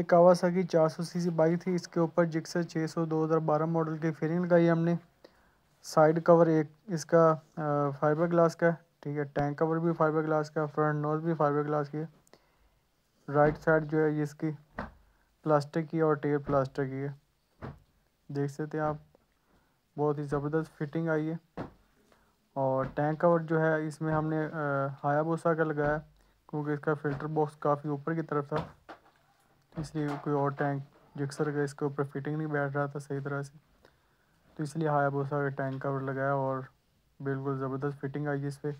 ये कावासाकी चार सौ सी सी बाइक थी। इसके ऊपर जिक्सर छः सौ, दो हज़ार बारह मॉडल की फेरिंग लगाई हमने। साइड कवर एक, इसका फाइबर ग्लास का, ठीक है। टैंक कवर भी फाइबर ग्लास का फ्रंट नोज़ भी फाइबर ग्लास की राइट साइड जो है इसकी प्लास्टिक की और टेप प्लास्टिक की है। देख सकते हैं आप, बहुत ही ज़बरदस्त फिटिंग आई है। और टैंक कवर जो है, इसमें हमने हायाबूसा का लगाया, क्योंकि इसका फ़िल्टर बॉक्स काफ़ी ऊपर की तरफ़ था। इसलिए कोई और टैंक जिक्सर का इसके ऊपर फिटिंग नहीं बैठ रहा था सही तरह से। तो इसलिए हायाबूसा का टैंक कवर लगाया और बिल्कुल ज़बरदस्त फिटिंग आई इस पर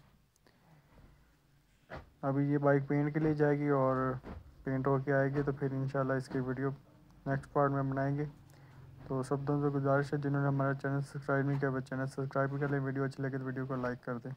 अभी ये बाइक पेंट के लिए जाएगी और पेंट होके आएगी तो फिर इंशाल्लाह इसकी वीडियो नेक्स्ट पार्ट में बनाएँगे। तो सब दोनों से गुजारिश है जिन्होंने हमारा चैनल सब्सक्राइब नहीं किया चैनल सब्सक्राइब कर लें। वीडियो अच्छी लगे तो वीडियो को लाइक कर दें।